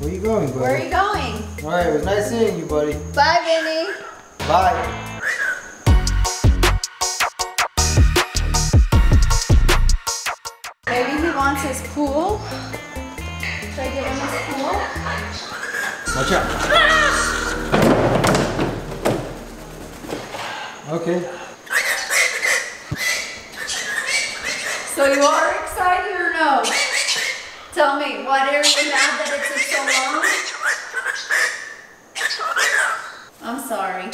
Where you going, buddy? Where are you going? All right, it was nice seeing you, buddy. Bye, Vinny. Bye. Maybe he wants his pool. Should I give him his pool? Watch out. Okay. So you are excited or no? Tell me, what are you mad that it took so long? I'm sorry.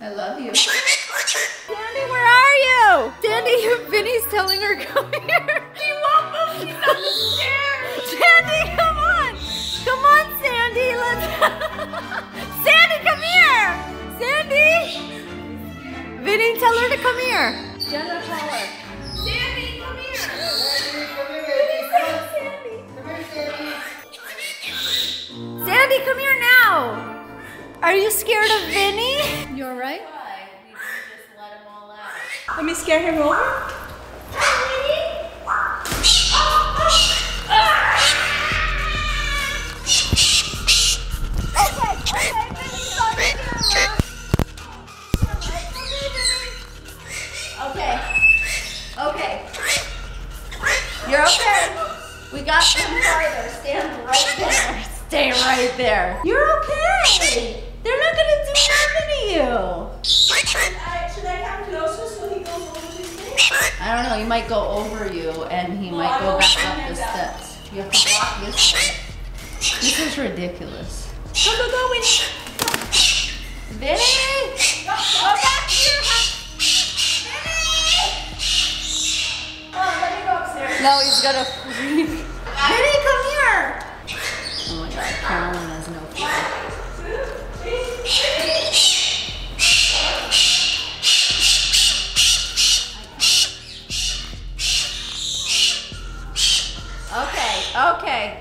I love you. Sandy, where are you? Sandy, Vinny's telling her, come here. She won't move. She's on the stairs. Sandy, come on. Come on, Sandy. Let's. Sandy, come here. Sandy. Vinny, tell her to come here. Jenna, call her. Sandy, come here now. Are you scared of Vinny? You alright? Let me scare him over. Okay. Okay. You're okay. We got them farther. Stand right there. Stay right there. You're okay. They're not gonna do nothing to you. Should I, should I come closer so he goes over these things? I don't know. He might go over you, and he might go back up the steps. You have to walk this way. This is ridiculous. Go, go, go, Winnie. Vinny! Go back to your house! Oh, let me go upstairs. No, he's gonna freak. Vinny, come here! Carolyn has no fear. Okay, okay.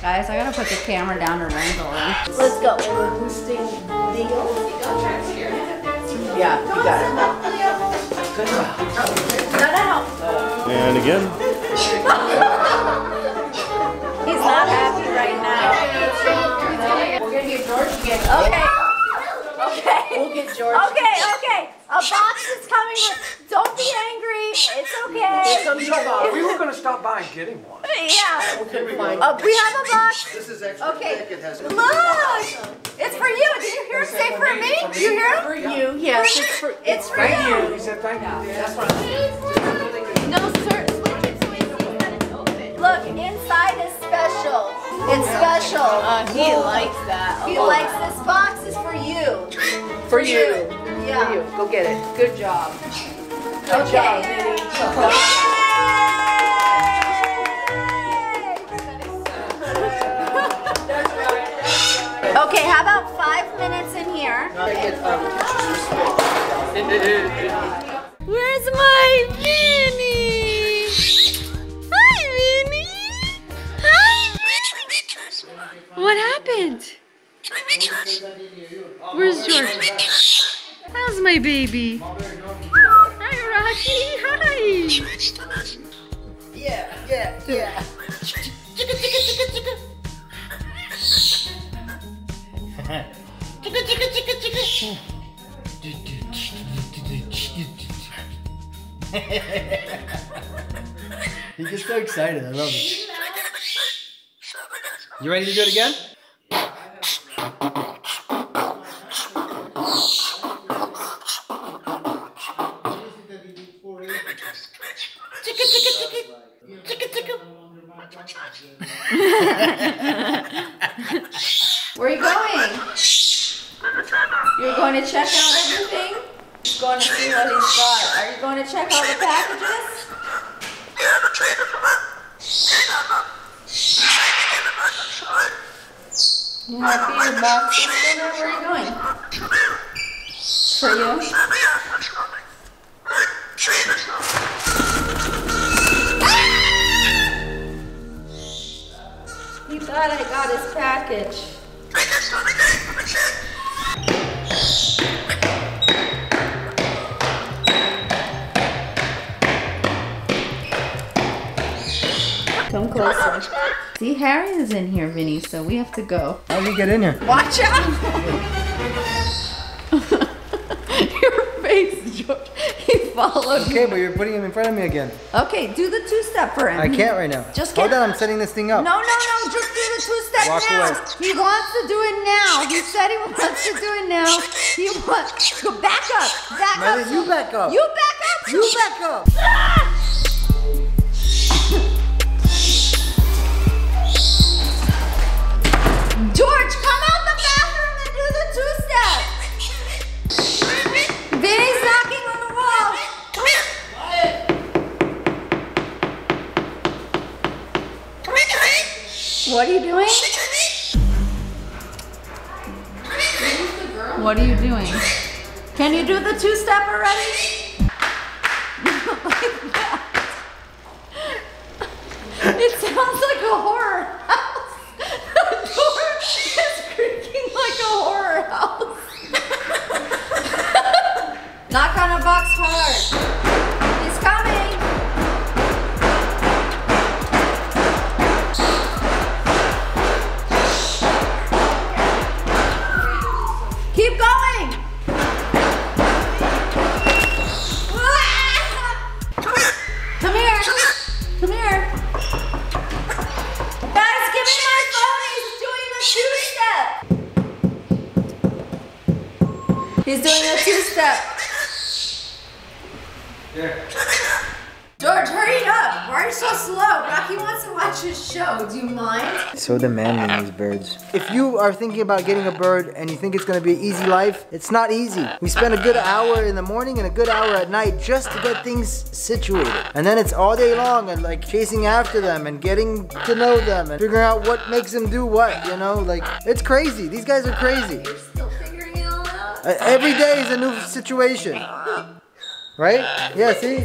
Guys, I gotta put the camera down to wrangle him. Let's go. We're boosting the... Yeah, you got it. Gotta help. And again. Okay. Okay. We'll get George. Okay, okay. A box is coming. with- Don't be angry. It's okay. We were gonna stop by and get him one. Yeah. couldn't find Uh, we have a box. This is extra Okay. thick. It has Look. It's for you. Did you hear him say for me? You hear him? For you, yes, it's for, It's for Thank you. you. He said thank you. that's right. No, sir. Switch it so he sees that it's open. Look, inside is special. It's special. Uh, he likes that. He likes this box is for you. For you. Yeah. For you. Go get it. Good job. Good Okay. job, Vinny. Okay, how about five minutes in here? Where's my Vinny? Happened? Oh, Where's George? How's my baby? Hi, Rocky. Hi. Yeah, yeah, yeah. he gets so excited. I love it. You ready to do it again? Where are you going? You're going to check out everything? He's going to see what he's got. Are you going to check out the packages? You happy your box is in there? Where are you going? For you? Thought I got his package. Come closer. See, Harry is in here, Vinny, so we have to go. How do you get in here? Watch out! Your face, George. He followed. Okay, but you're putting him in front of me again. Okay, do the two-step for him. I can't right now. Just Hold on, I'm setting this thing up. No, no, no, just do the two-step Walk now. away. He wants to do it now. He said he wants to do it now. He wants, go back up, back Miley, up. you back up. You back up. You back up. Can you do the two-step already? Doing the two-step. He's doing a two-step. Here. George, hurry up. Why are you so slow? Rocky wants to watch his show. Do you mind? So demanding, these birds. If you are thinking about getting a bird and you think it's gonna be an easy life, it's not easy. We spend a good hour in the morning and a good hour at night just to get things situated. And then it's all day long and like chasing after them and getting to know them and figuring out what makes them do what, you know? Like, it's crazy. These guys are crazy. Uh, every day is a new situation. Right? Yeah, see?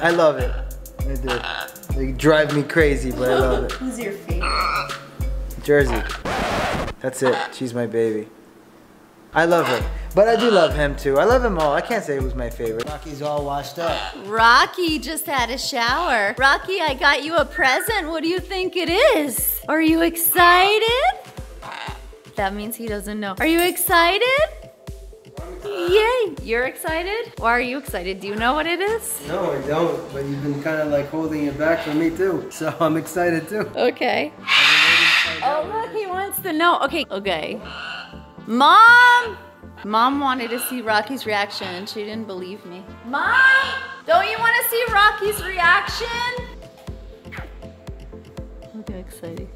I love it. I do. They drive me crazy, but I love it. Who's your favorite? Jersey. That's it. She's my baby. I love her. But I do love him too. I love them all. I can't say who's my favorite. Rocky's all washed up. Rocky just had a shower. Rocky, I got you a present. What do you think it is? Are you excited? That means he doesn't know. Are you excited? Yay! You're excited? Why are you excited? Do you know what it is? No, I don't. But you've been kind of like holding it back for me too. So I'm excited too. Okay. Oh, look, he wants to know. Okay, okay. Mom! Mom wanted to see Rocky's reaction. And she didn't believe me. Mom! Don't you want to see Rocky's reaction? Look how excited.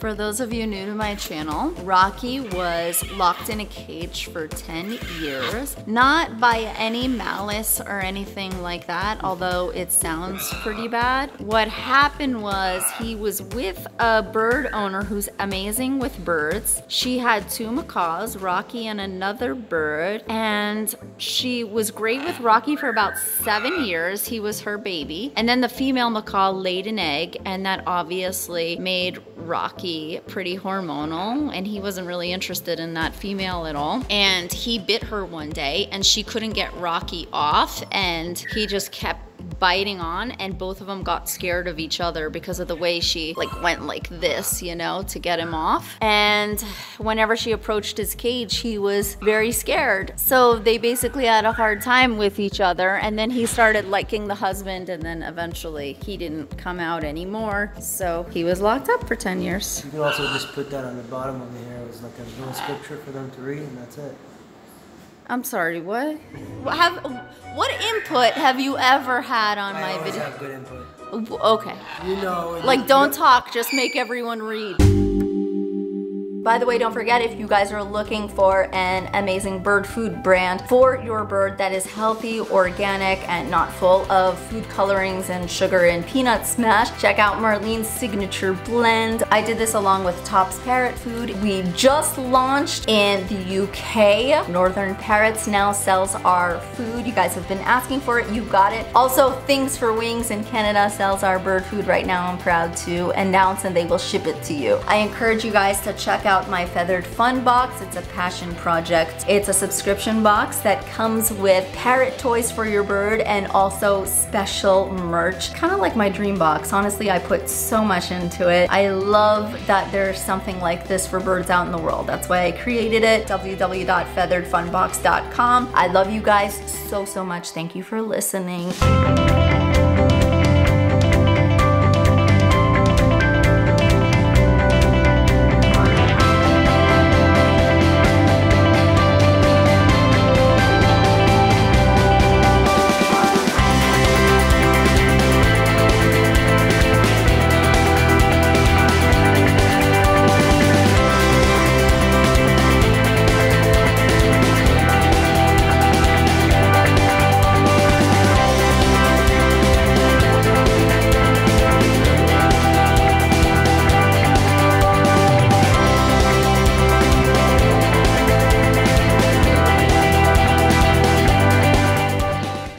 For those of you new to my channel, Rocky was locked in a cage for 10 years. Not by any malice or anything like that, although it sounds pretty bad. What happened was he was with a bird owner who's amazing with birds. She had two macaws, Rocky and another bird, and she was great with Rocky for about seven years. He was her baby. And then the female macaw laid an egg, and that obviously made Rocky pretty hormonal, and he wasn't really interested in that female at all. And he bit her one day, and she couldn't get Rocky off, and he just kept biting on and both of them got scared of each other because of the way she like went like this you know to get him off. And whenever she approached his cage he was very scared. So they basically had a hard time with each other and then he started liking the husband and then eventually he didn't come out anymore. So he was locked up for 10 years. You can also just put that on the bottom of the hair. It was like a little scripture for them to read, and that's it. I'm sorry what have what input have you ever had on I my always video have good input. okay You know. Like, don't talk, just make everyone read. By the way, don't forget if you guys are looking for an amazing bird food brand for your bird that is healthy, organic, and not full of food colorings and sugar and peanut smash, check out Marlene's signature blend. I did this along with Tops Parrot Food. We just launched in the UK. Northern Parrots now sells our food. You guys have been asking for it, you got it. Also, Things for Wings in Canada sells our bird food right now. I'm proud to announce and they will ship it to you. I encourage you guys to check out out my Feathered Fun box. It's a passion project. It's a subscription box that comes with parrot toys for your bird and also special merch. Kind of like my dream box. Honestly, I put so much into it. I love that there's something like this for birds out in the world. That's why I created it. www.featheredfunbox.com. I love you guys so, so much. Thank you for listening.